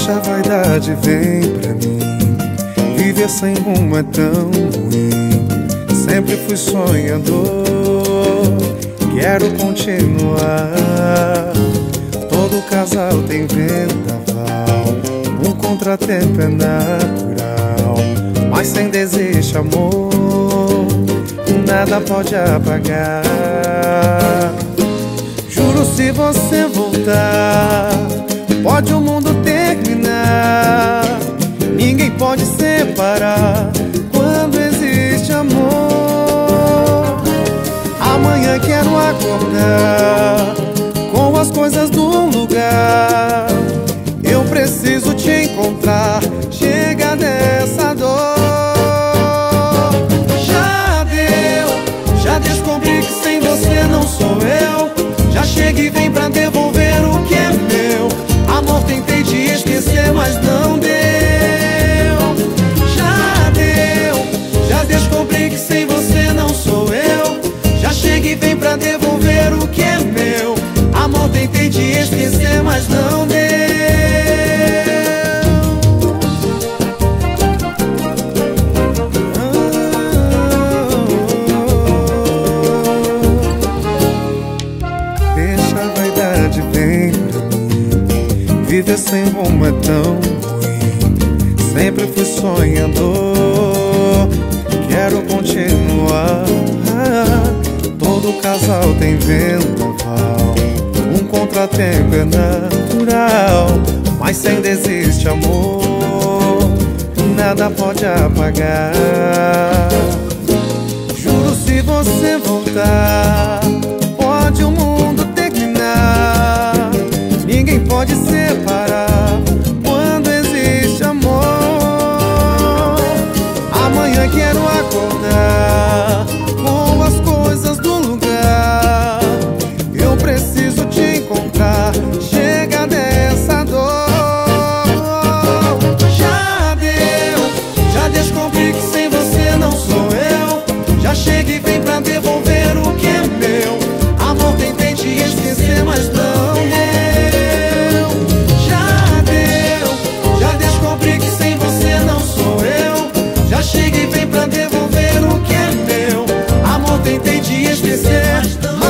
Deixa a vaidade, vem pra mim. Viver sem rumo é tão ruim. Sempre fui sonhador. Quero continuar. Todo casal tem vendaval. Um contratempo é natural. Mas sem desejo, amor Nada pode apagar. Juro se você voltar Pode vida sem rumo é tão ruim. Sempre fui sonhador Quero continuar. Todo casal tem vendaval. Um contratempo é natural Mas sem desiste amor. Nada pode apagar. Juro se você voltar. Mas não